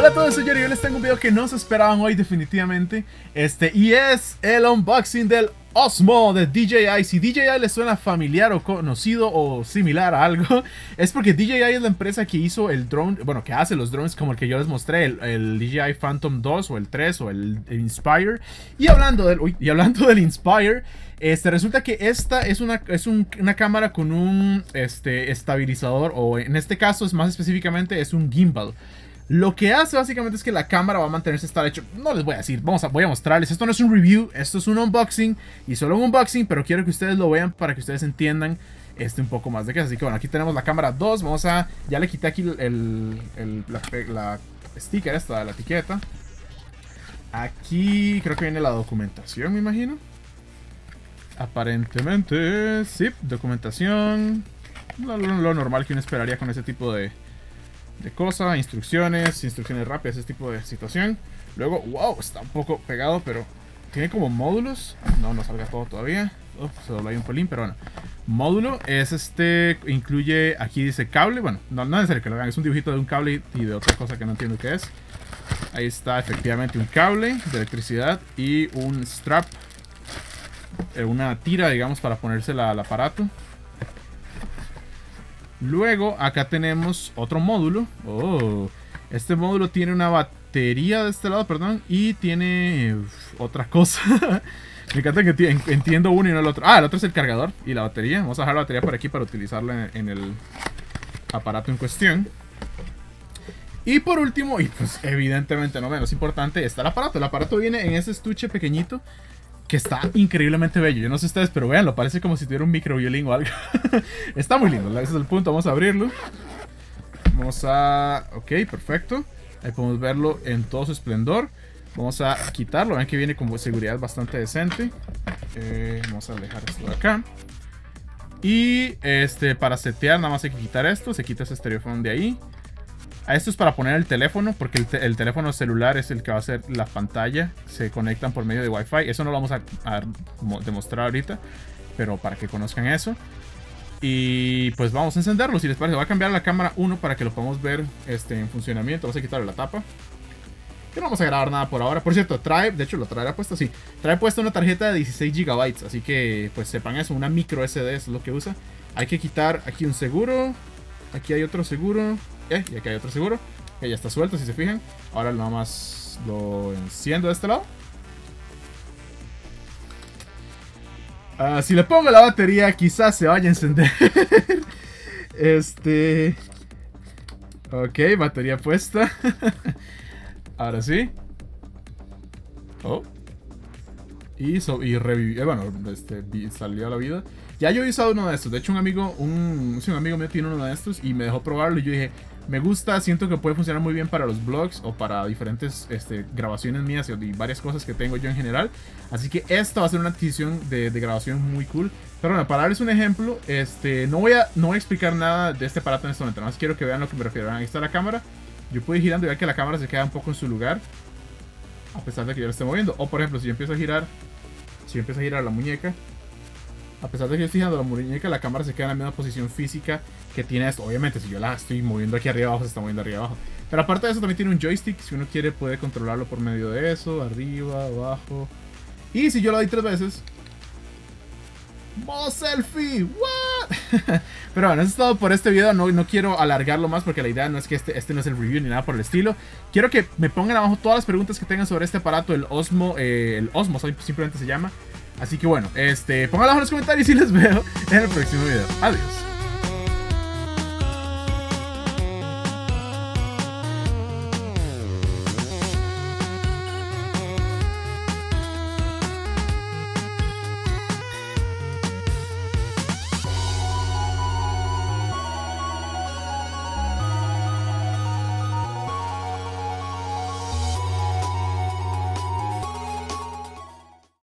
Hola a todos, soy Yuri, yo les tengo un video que no se esperaban hoy definitivamente. Este, y es el unboxing del Osmo de DJI Si DJI les suena familiar o conocido o similar a algo Es porque DJI es la empresa que hizo el drone, bueno, que hace los drones como el que yo les mostré El, DJI Phantom 2 o el 3 o el, Inspire. Y hablando del, y hablando del Inspire este, resulta que esta es una, es una cámara con un este, estabilizador, o en este caso, es más específicamente, es un gimbal. Lo que hace básicamente es que la cámara va a mantenerse estar hecho. No les voy a decir, vamos a, voy a mostrarles. Esto no es un review, esto es un unboxing y solo un unboxing, pero quiero que ustedes lo vean para que ustedes entiendan este un poco más de qué es. Así que bueno, aquí tenemos la cámara 2. Vamos a. Ya le quité aquí el, la, sticker esta, la etiqueta. Aquí creo que viene la documentación, me imagino. Aparentemente, sí, documentación. lo normal que uno esperaría con ese tipo de, de cosas, instrucciones, instrucciones rápidas, ese tipo de situación. Luego, wow, está un poco pegado, pero tiene como módulos. No, no salga todo todavía. se dobla ahí un pelín, pero bueno. Módulo es este, incluye, aquí dice cable. Bueno, no, no es necesario que lo hagan, es un dibujito de un cable y de otra cosa que no entiendo qué es. Ahí está efectivamente un cable de electricidad y un strap. Eh, una tira, digamos, para ponérsela al aparato. Luego acá tenemos otro módulo. Oh, este módulo tiene una batería de este lado, perdón. Y tiene otra cosa. Me encanta que entiendo uno y no el otro. Ah, el otro es el cargador y la batería. Vamos a dejar la batería por aquí para utilizarla en, el aparato en cuestión. Y por último, y pues evidentemente no menos importante, está el aparato. El aparato viene en ese estuche pequeñito que está increíblemente bello. Yo no sé ustedes, pero veanlo, parece como si tuviera un micro violín o algo. está muy lindo, ese es el punto. Vamos a abrirlo. Vamos a... Ok, perfecto. Ahí podemos verlo en todo su esplendor. Vamos a quitarlo. Ven que viene con seguridad bastante decente. Eh, vamos a alejar esto de acá. Y este, para setear nada más hay que quitar esto. Se quita ese estereofón de ahí. Esto es para poner el teléfono, porque el, teléfono celular es el que va a ser la pantalla. Se conectan por medio de Wi-Fi. Eso no lo vamos a, demostrar ahorita, pero para que conozcan eso. Y pues vamos a encenderlo, si les parece. Voy a cambiar la cámara 1 para que lo podamos ver este, en funcionamiento. Vamos a quitarle la tapa. Que no vamos a grabar nada por ahora. Por cierto, trae, de hecho lo traerá puesto, sí. Trae puesto una tarjeta de 16 GB. Así que pues sepan eso, una micro SD es lo que usa. Hay que quitar aquí un seguro. Aquí hay otro seguro. Eh, y aquí hay otro seguro. Que ya está suelto, si se fijan. Ahora nada más lo enciendo de este lado. Ah, si le pongo la batería, quizás se vaya a encender. este... Ok, batería puesta. Ahora sí. Oh. Y, revivió. Eh, bueno, este, salió a la vida. Ya yo he usado uno de estos. De hecho, un amigo, un, un amigo mío tiene uno de estos y me dejó probarlo. Y yo dije, me gusta, siento que puede funcionar muy bien para los vlogs o para diferentes este, grabaciones mías y, varias cosas que tengo yo en general. Así que esta va a ser una adquisición de, grabación muy cool. Pero bueno, para darles un ejemplo, este, no, voy a, no explicar nada de este aparato en este momento. Nada más quiero que vean lo que me refiero. Ahí está la cámara. Yo puedo ir girando y ver que la cámara se queda un poco en su lugar. A pesar de que yo la esté moviendo. O por ejemplo, si yo empiezo a girar, si yo empiezo a girar la muñeca, a pesar de que yo estoy girando la muñeca, la cámara se queda en la misma posición física que tiene esto. Obviamente, si yo la estoy moviendo aquí arriba abajo, se está moviendo arriba abajo. Pero aparte de eso, también tiene un joystick. Si uno quiere, puede controlarlo por medio de eso. Arriba, abajo. Y si yo lo doy tres veces... ¡Modo selfie! ¿What? Pero bueno, eso es todo por este video. No, no quiero alargarlo más porque la idea no es que este, este no es el review ni nada por el estilo. Quiero que me pongan abajo todas las preguntas que tengan sobre este aparato, el Osmo, eh, el Osmo simplemente se llama. Así que bueno, este, pónganlo en los comentarios y les veo en el próximo video. Adiós.